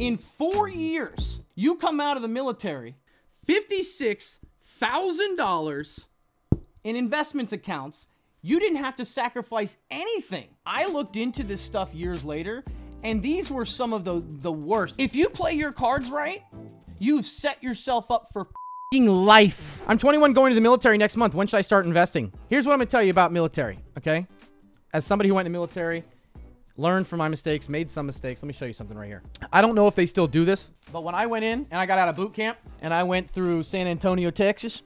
In four years, you come out of the military, $56,000 in investments accounts. You didn't have to sacrifice anything. I looked into this stuff years later, and these were some of the, the worst. If you play your cards right, you've set yourself up for life. I'm 21 going to the military next month. When should I start investing? Here's what I'm gonna tell you about military, okay? As somebody who went the military, learned from my mistakes, made some mistakes. Let me show you something right here. I don't know if they still do this, but when I went in and I got out of boot camp and I went through San Antonio, Texas,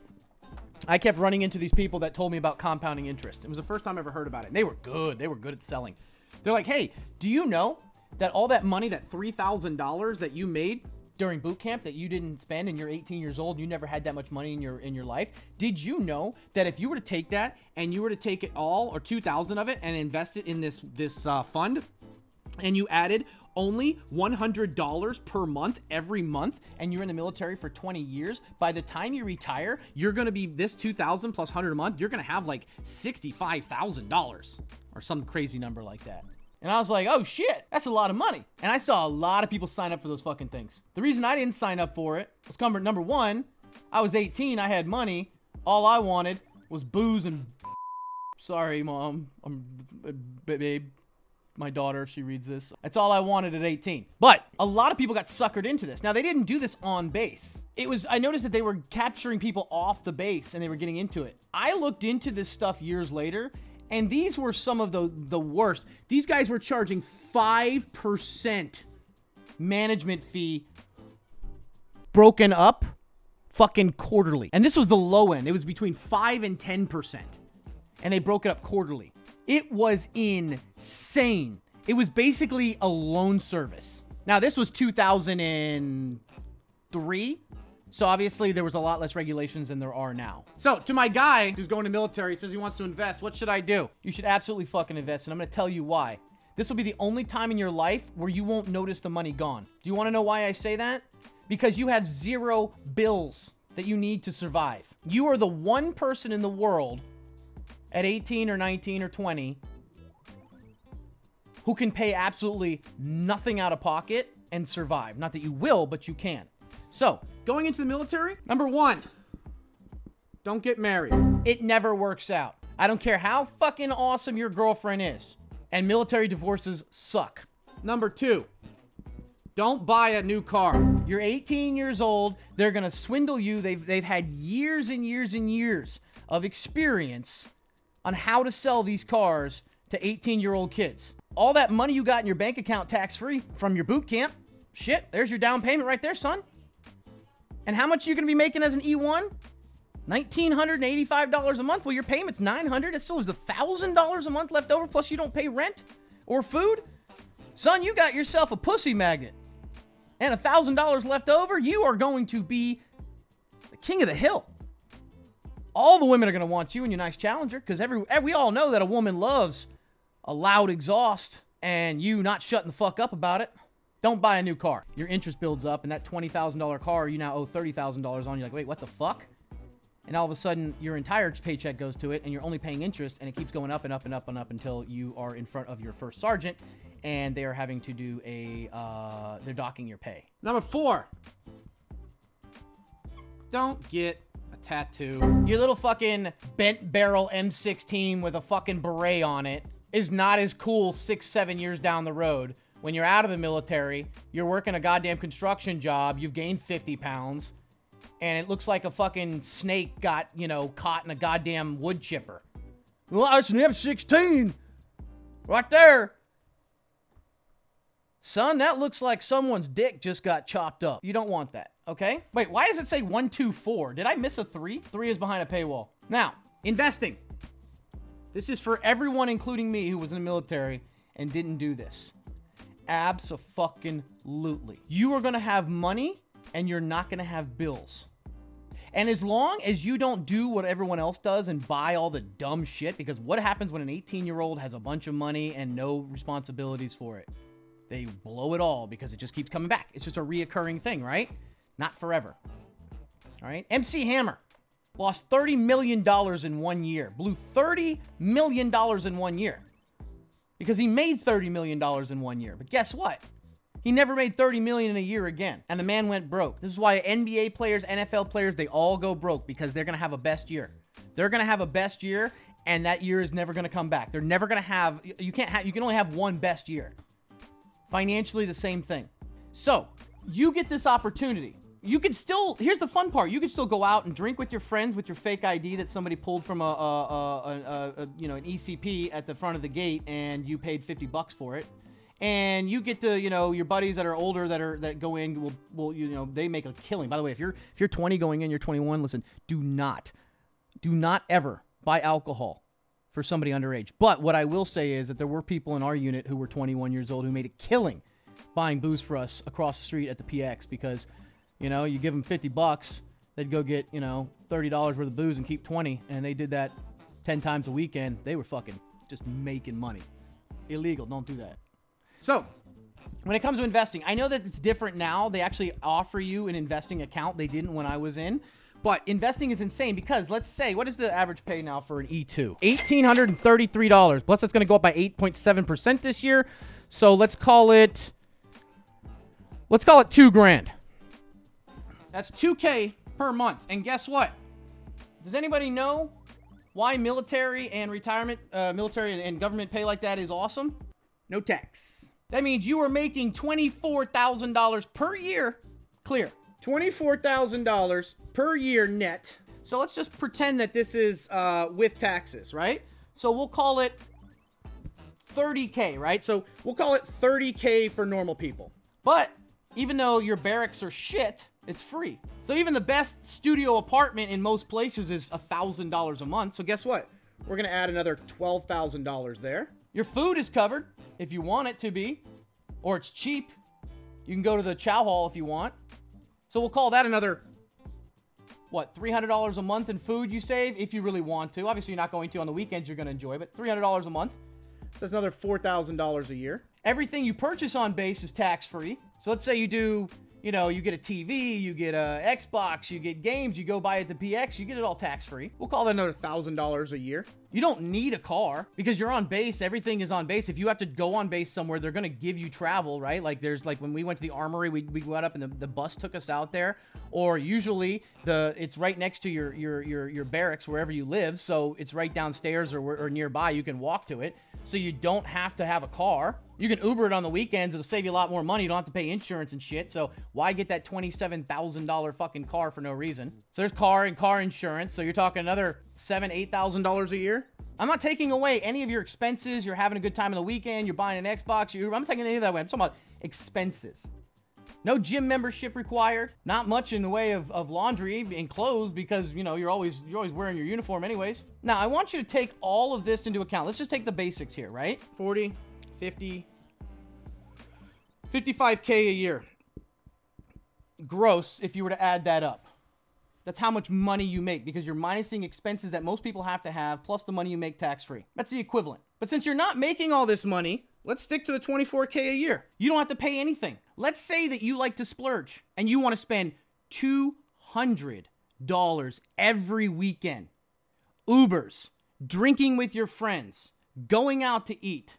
I kept running into these people that told me about compounding interest. It was the first time I ever heard about it. And they were good. They were good at selling. They're like, hey, do you know that all that money, that $3,000 that you made during boot camp that you didn't spend and you're 18 years old, you never had that much money in your in your life. Did you know that if you were to take that and you were to take it all or 2,000 of it and invest it in this this uh, fund and you added only $100 per month every month and you're in the military for 20 years by the time you retire you're going to be this 2000 plus 100 a month you're going to have like $65,000 or some crazy number like that and I was like, oh shit, that's a lot of money. And I saw a lot of people sign up for those fucking things. The reason I didn't sign up for it was number, one, I was 18, I had money. All I wanted was booze and. Sorry, mom. I'm. Uh, babe. My daughter, she reads this. That's all I wanted at 18. But a lot of people got suckered into this. Now, they didn't do this on base. It was, I noticed that they were capturing people off the base and they were getting into it. I looked into this stuff years later and these were some of the the worst. These guys were charging 5% management fee broken up fucking quarterly. And this was the low end. It was between 5 and 10%. And they broke it up quarterly. It was insane. It was basically a loan service. Now, this was 2003. So obviously there was a lot less regulations than there are now. So to my guy who's going to military, says he wants to invest, what should I do? You should absolutely fucking invest, and I'm gonna tell you why. This will be the only time in your life where you won't notice the money gone. Do you wanna know why I say that? Because you have zero bills that you need to survive. You are the one person in the world at 18 or 19 or 20 who can pay absolutely nothing out of pocket and survive. Not that you will, but you can. So, going into the military, number one, don't get married. It never works out. I don't care how fucking awesome your girlfriend is. And military divorces suck. Number two, don't buy a new car. You're 18 years old. They're going to swindle you. They've, they've had years and years and years of experience on how to sell these cars to 18 year old kids. All that money you got in your bank account tax free from your boot camp, shit, there's your down payment right there, son. And how much are you going to be making as an E1? $1,985 a month. Well, your payment's 900 It still is $1,000 a month left over, plus you don't pay rent or food. Son, you got yourself a pussy magnet and $1,000 left over. You are going to be the king of the hill. All the women are going to want you and your nice challenger because every eh, we all know that a woman loves a loud exhaust and you not shutting the fuck up about it. Don't buy a new car. Your interest builds up, and that $20,000 car you now owe $30,000 on. You're like, wait, what the fuck? And all of a sudden, your entire paycheck goes to it, and you're only paying interest, and it keeps going up and up and up and up until you are in front of your first sergeant, and they are having to do a, uh, they're docking your pay. Number four, don't get a tattoo. Your little fucking bent barrel M16 with a fucking beret on it is not as cool six, seven years down the road when you're out of the military, you're working a goddamn construction job, you've gained 50 pounds, and it looks like a fucking snake got, you know, caught in a goddamn wood chipper. Well, that's an F-16. Right there. Son, that looks like someone's dick just got chopped up. You don't want that, okay? Wait, why does it say 124? Did I miss a 3? 3 is behind a paywall. Now, investing. This is for everyone, including me, who was in the military and didn't do this. Absolutely. You are to have money and you're not to have bills. And as long as you don't do what everyone else does and buy all the dumb shit, because what happens when an 18 year old has a bunch of money and no responsibilities for it? They blow it all because it just keeps coming back. It's just a reoccurring thing, right? Not forever. All right. MC Hammer lost $30 million in one year, blew $30 million in one year because he made $30 million in one year. But guess what? He never made 30 million in a year again. And the man went broke. This is why NBA players, NFL players, they all go broke because they're going to have a best year. They're going to have a best year and that year is never going to come back. They're never going to have you can't have you can only have one best year. Financially the same thing. So, you get this opportunity. You could still here's the fun part. You could still go out and drink with your friends with your fake ID that somebody pulled from a, a, a, a you know an ECP at the front of the gate and you paid 50 bucks for it. And you get to you know your buddies that are older that are that go in will will you know they make a killing. By the way if you're if you're 20 going in you're 21 listen do not do not ever buy alcohol for somebody underage. But what i will say is that there were people in our unit who were 21 years old who made a killing buying booze for us across the street at the px because you know you give them 50 bucks they'd go get you know $30 worth of booze and keep 20 and they did that 10 times a weekend they were fucking just making money illegal don't do that so, when it comes to investing, I know that it's different now. They actually offer you an investing account. They didn't when I was in. But investing is insane because let's say, what is the average pay now for an E2? $1,833. Plus, it's going to go up by 8.7% this year. So let's call it, let's call it two grand. That's 2K per month. And guess what? Does anybody know why military and retirement, uh, military and government pay like that is awesome? No tax. That means you are making $24,000 per year clear. $24,000 per year net. So let's just pretend that this is uh, with taxes, right? So we'll call it 30K, right? So we'll call it 30K for normal people. But even though your barracks are shit, it's free. So even the best studio apartment in most places is $1,000 a month. So guess what? We're going to add another $12,000 there. Your food is covered if you want it to be, or it's cheap. You can go to the chow hall if you want. So we'll call that another, what, $300 a month in food you save if you really want to. Obviously, you're not going to on the weekends, you're going to enjoy, but $300 a month. So that's another $4,000 a year. Everything you purchase on base is tax free. So let's say you do you know, you get a TV, you get a Xbox, you get games, you go buy it at the PX, you get it all tax free. We'll call that another thousand dollars a year. You don't need a car because you're on base. Everything is on base. If you have to go on base somewhere, they're gonna give you travel, right? Like there's like when we went to the armory, we, we went up and the, the bus took us out there. Or usually the it's right next to your your your your barracks wherever you live, so it's right downstairs or, or nearby. You can walk to it, so you don't have to have a car. You can Uber it on the weekends. It'll save you a lot more money. You don't have to pay insurance and shit. So why get that $27,000 fucking car for no reason? So there's car and car insurance. So you're talking another seven, $8,000 a year. I'm not taking away any of your expenses. You're having a good time on the weekend. You're buying an Xbox. You're, I'm not taking any of that away. I'm talking about expenses. No gym membership required. Not much in the way of, of laundry and clothes because you know you're always you're always wearing your uniform anyways. Now I want you to take all of this into account. Let's just take the basics here, right? 40, 50, 55K a year. Gross if you were to add that up. That's how much money you make because you're minusing expenses that most people have to have plus the money you make tax free. That's the equivalent. But since you're not making all this money, let's stick to the 24K a year. You don't have to pay anything. Let's say that you like to splurge and you want to spend $200 every weekend. Ubers, drinking with your friends, going out to eat.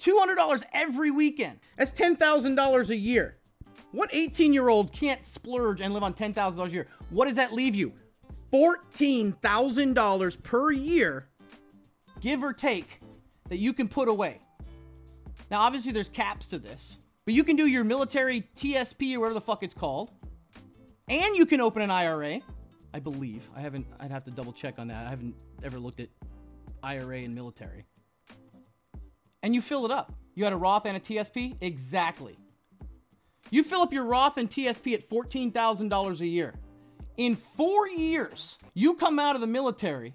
$200 every weekend. That's $10,000 a year. What 18 year old can't splurge and live on $10,000 a year? What does that leave you? $14,000 per year, give or take, that you can put away. Now, obviously, there's caps to this, but you can do your military TSP or whatever the fuck it's called, and you can open an IRA. I believe. I haven't, I'd have to double check on that. I haven't ever looked at IRA and military and you fill it up. You had a Roth and a TSP? Exactly. You fill up your Roth and TSP at $14,000 a year. In four years, you come out of the military,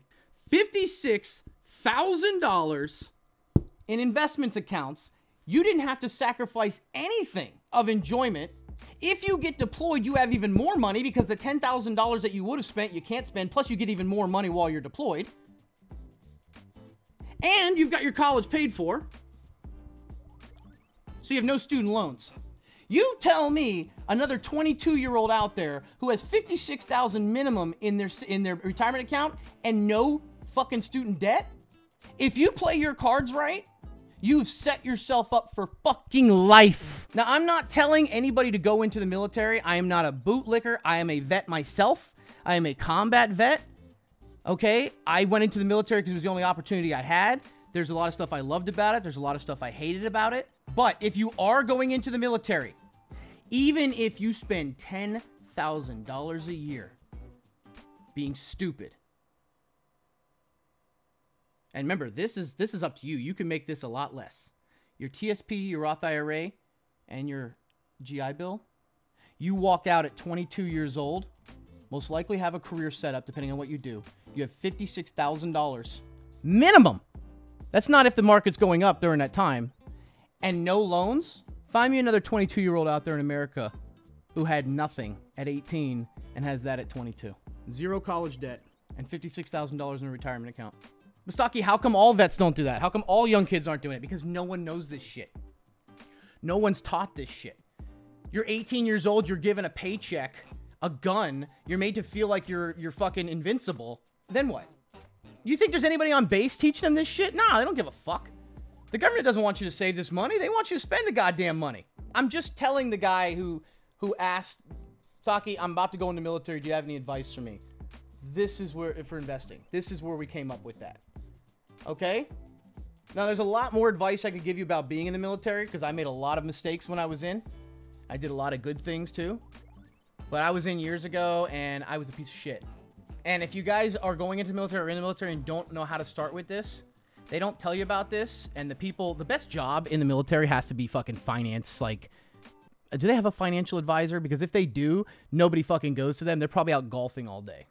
$56,000 in investments accounts. You didn't have to sacrifice anything of enjoyment. If you get deployed, you have even more money because the $10,000 that you would have spent, you can't spend. Plus, you get even more money while you're deployed and you've got your college paid for. So you have no student loans. You tell me another 22 year old out there who has 56,000 minimum in their in their retirement account and no fucking student debt. If you play your cards right, you've set yourself up for fucking life. Now, I'm not telling anybody to go into the military. I am not a bootlicker. I am a vet myself. I am a combat vet. Okay? I went into the military because it was the only opportunity I had. There's a lot of stuff I loved about it. There's a lot of stuff I hated about it. But if you are going into the military, even if you spend $10,000 a year being stupid, and remember, this is this is up to you. You can make this a lot less. Your TSP, your Roth IRA, and your GI Bill. You walk out at 22 years old, most likely have a career set up depending on what you do. You have $56,000 minimum. That's not if the market's going up during that time. And no loans. Find me another 22 year old out there in America who had nothing at 18 and has that at 22. Zero college debt. And $56,000 in a retirement account. Mustaki, how come all vets don't do that? How come all young kids aren't doing it? Because no one knows this shit. No one's taught this shit. You're 18 years old, you're given a paycheck, a gun, you're made to feel like you're you're fucking invincible. Then what? You think there's anybody on base teaching them this shit? Nah, they don't give a fuck. The government doesn't want you to save this money. They want you to spend the goddamn money. I'm just telling the guy who who asked Stocky, I'm about to go in the military. Do you have any advice for me? This is where for investing. This is where we came up with that. Okay? Now, there's a lot more advice I could give you about being in the military because I made a lot of mistakes when I was in. I did a lot of good things too. But I was in years ago and I was a piece of shit. And if you guys are going into the military or in the military and don't know how to start with this, they don't tell you about this. And the people, the best job in the military has to be fucking finance. Like, do they have a financial advisor? Because if they do, nobody fucking goes to them. They're probably out golfing all day.